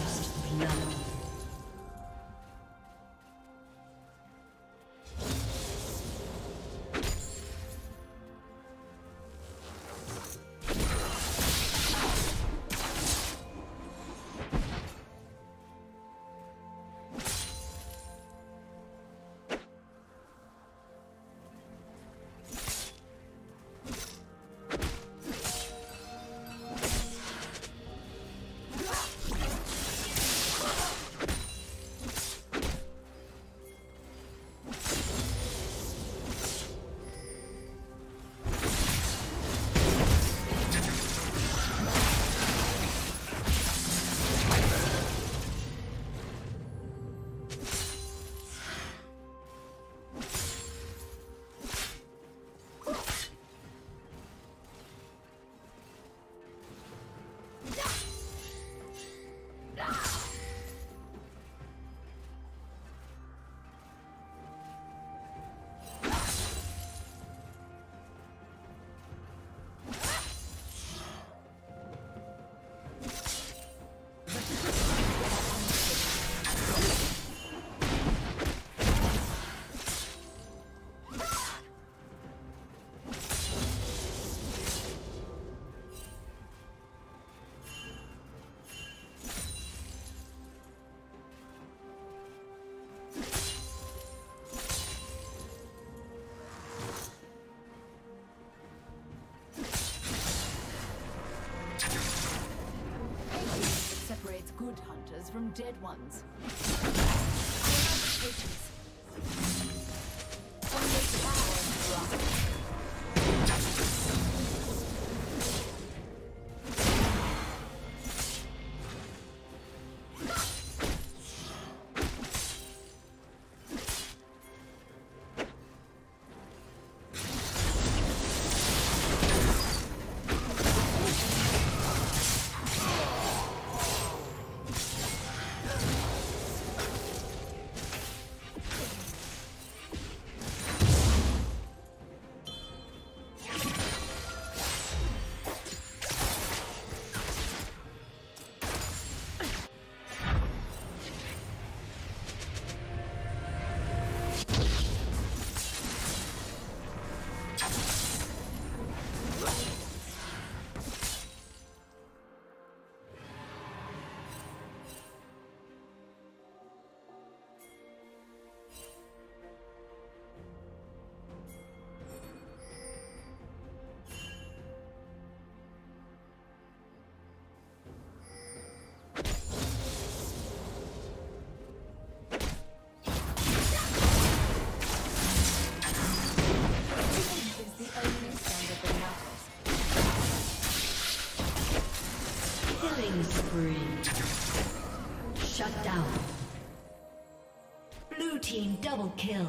First blood. Good hunters from dead ones. Team double kill.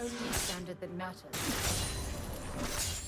only standard that matters.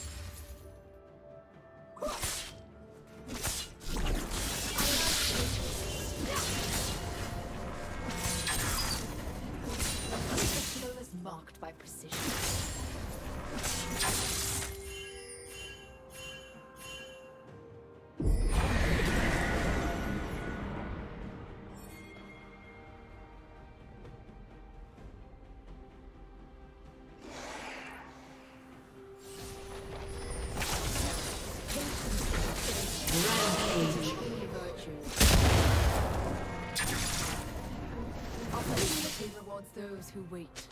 who wait.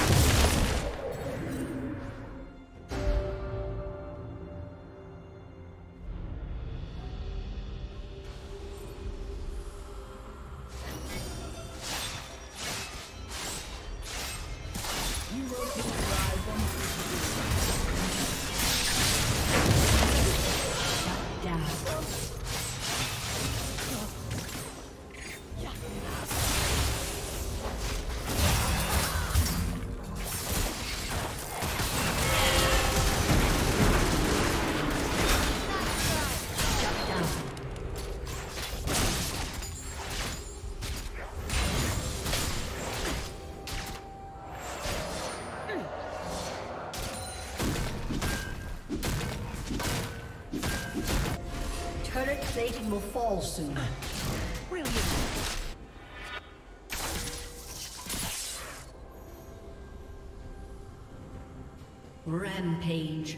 Plating will fall soon. Brilliant. Rampage.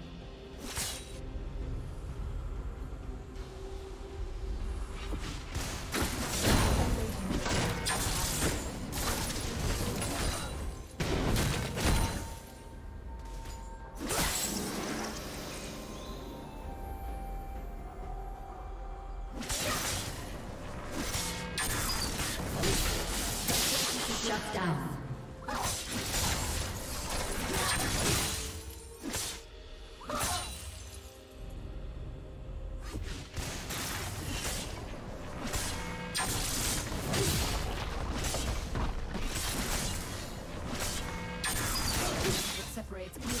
Only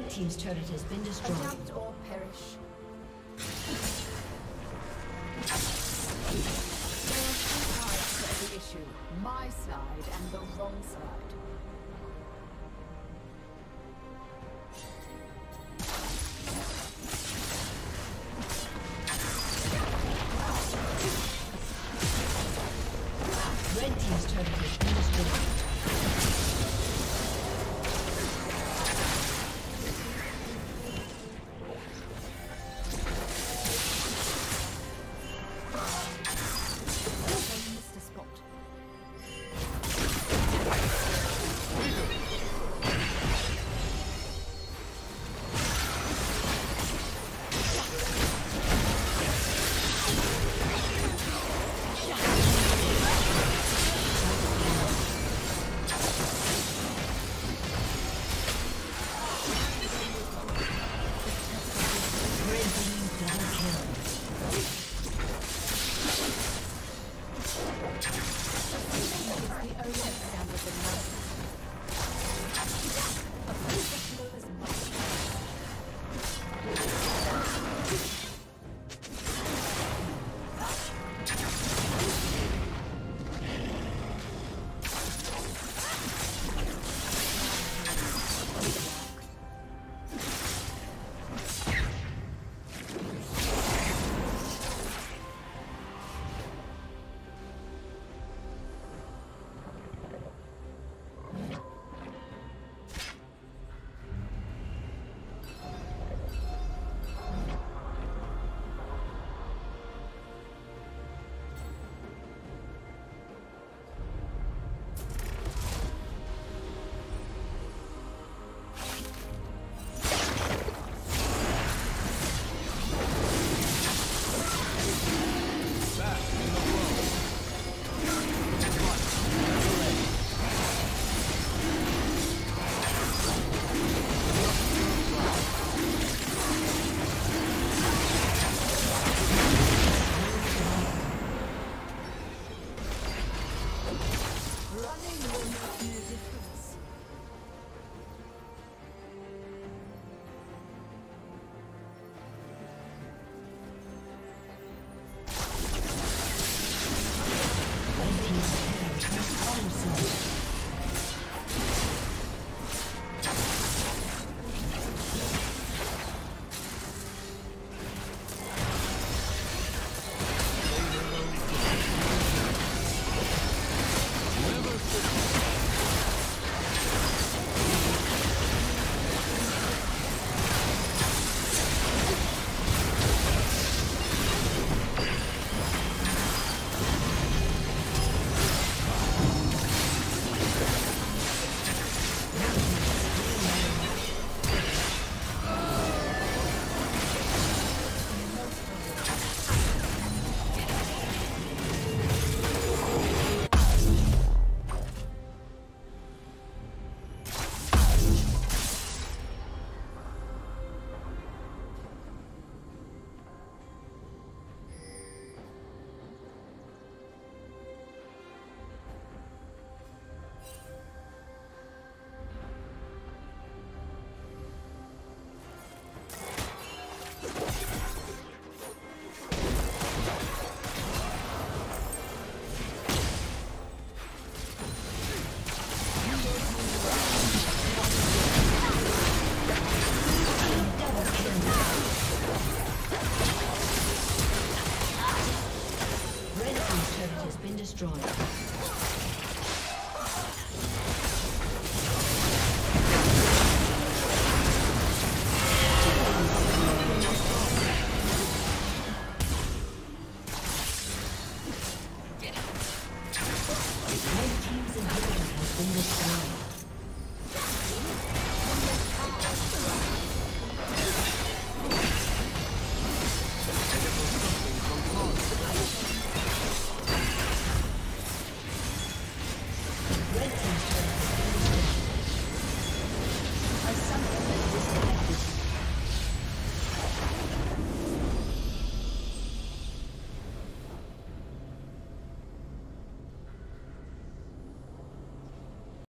Red Team's turret has been destroyed. Adapt or perish.